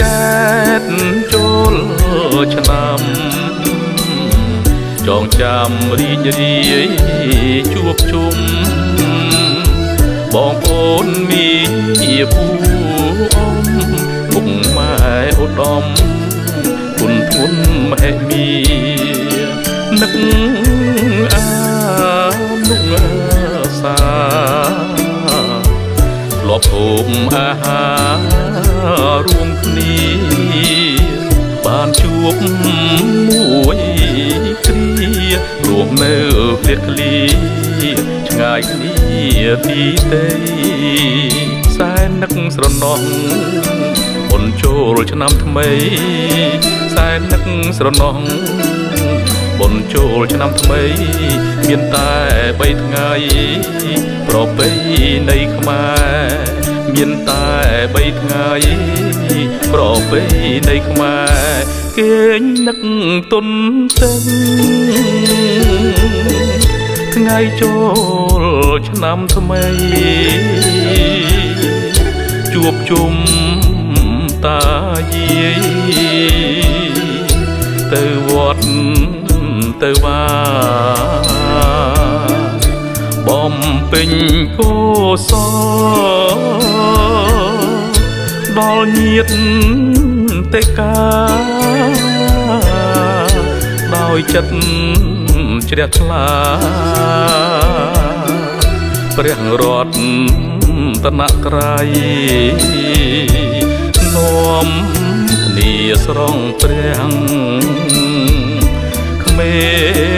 ចែកចូលឆ្នាំចងចាំរីករាយជួបជុំបងប្អូនមានជាពូអ៊ំពុកម៉ែឧត្តមគុណគុណម៉ែមីនឹកអាមុខសាធ្លាប់ហូបអាហាររួម បានជួបមួយគ្រារួមនៅភ្លៀកឃ្លាឆ្ងាយគ្នាទីទេសែននឹកស្រណោះបុនចូលឆ្នាំថ្មីសែននឹកស្រណោះបុនចូលឆ្នាំថ្មី មានតែ3ថ្ងៃប្រពៃណីខ្មែរមានតែ3ថ្ងៃ ប្រពៃណីខ្មែរគេងនឹកទុនទៅថ្ងៃចូលឆ្នាំថ្មី ជួបជុំតាយាយទៅវត្តទៅវាបំពេញកុសល ដល់ញាតទេកាដោយចិត្តជ្រះថ្លាព្រះរតនក្រៃនាំគ្នាស្រងព្រះក្មេ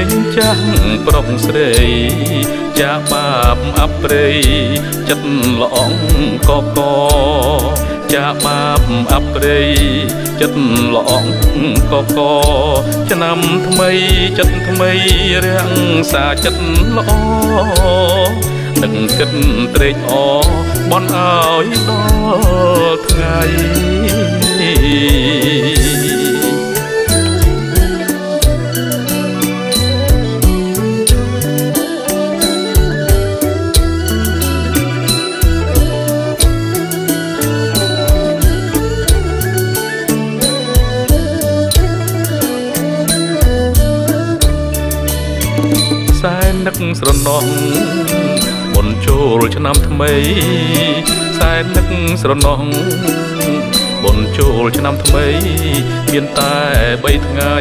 ងចាស់ប្រុសស្រីចាបាបអប្រិយចិត្តល្អងកក ចាបាបអប្រិយចិត្តល្អងកកឆ្នាំថ្មីចិត្តថ្មីរាំងសាចិត្តល្អនឹងគិតត្រេកអរបនឲ្យដល់ថ្ងៃ ននឹកស្រណោះមុនចូលឆ្នាំថ្មីសែននឹកស្រណោះបុនចូលឆ្នាំថ្មី មានតែ3ថ្ងៃ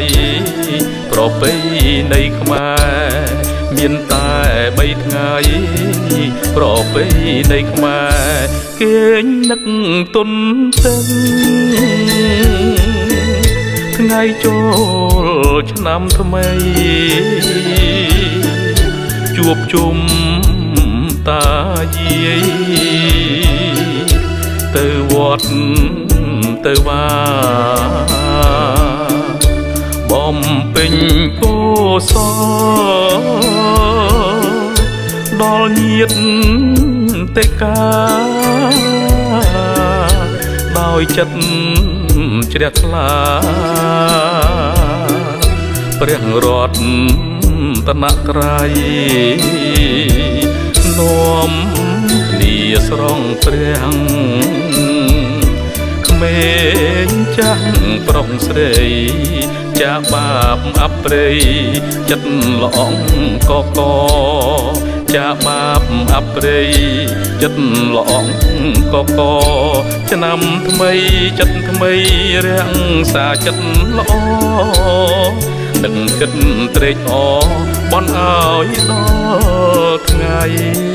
ប្រពៃណីខ្មែរមានតែ3ថ្ងៃប្រពៃណីខ្មែរគេងនឹកទុនទៅថ្ងៃចូលឆ្នាំថ្មី ជួបជុំតាយាយទៅវត្តទៅវាបំពេញកុសលដល់ញាតទេកាដោយចិត្តជ្រះថ្លាព្រះរត នក្រៃនាំគ្នាស្រងព្រះក្មេងចាស់ប្រុសស្រីចាបាបអប្រិយចិត្តល្អងកកចាបាបអប្រិយចិត្តល្អងកកឆ្នាំថ្មីចិត្តថ្មីរាំងសាចិត្តល្អ នឹងគិតត្រេកអរបនឲ្យដល់ថ្ងៃ